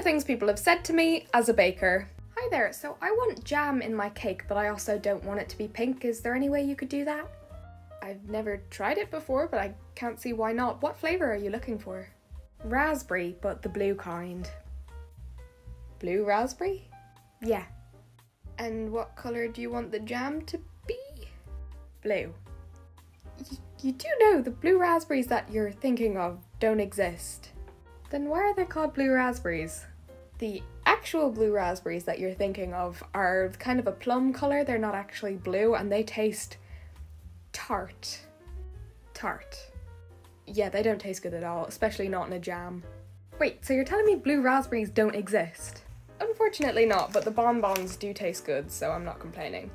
are things people have said to me as a baker. Hi there, so I want jam in my cake, but I also don't want it to be pink. Is there any way you could do that? I've never tried it before, but I can't see why not. What flavour are you looking for? Raspberry, but the blue kind. Blue raspberry? Yeah. And what colour do you want the jam to be? Blue. Y- you do know the blue raspberries that you're thinking of don't exist. Then why are they called blue raspberries? The actual blue raspberries that you're thinking of are kind of a plum colour, they're not actually blue, and they taste tart. Tart. Yeah, they don't taste good at all, especially not in a jam. Wait, so you're telling me blue raspberries don't exist? Unfortunately not, but the bonbons do taste good, so I'm not complaining.